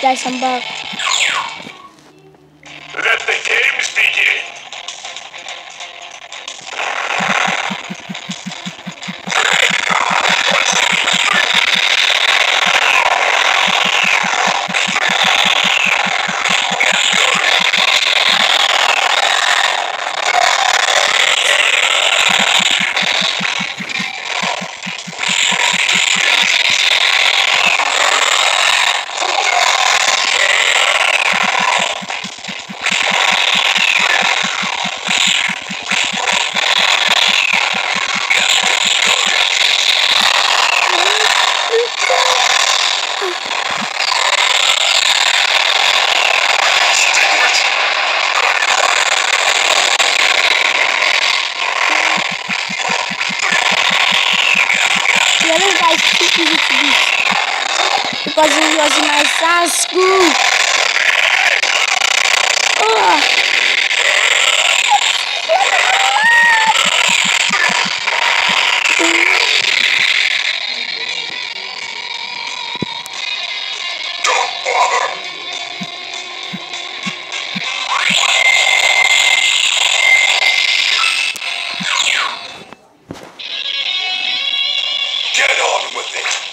Guys, I'm back. Get on with it.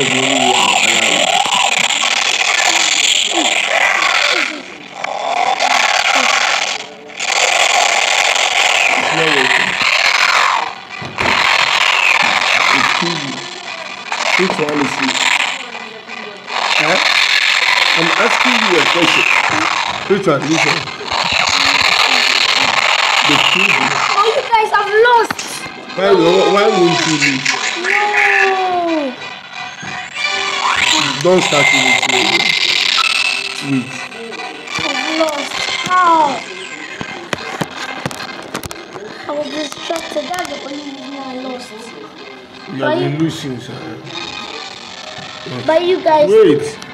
Too Which one is it? Huh? I'm asking you a question. Which one? Which one? The TV. Oh, you guys have lost. Why, why won't you leave? No. Don't start with it. Wait. I've lost. How? I was distracted. That's the only reason I lost. You have been losing, sir. But you guys, Wait.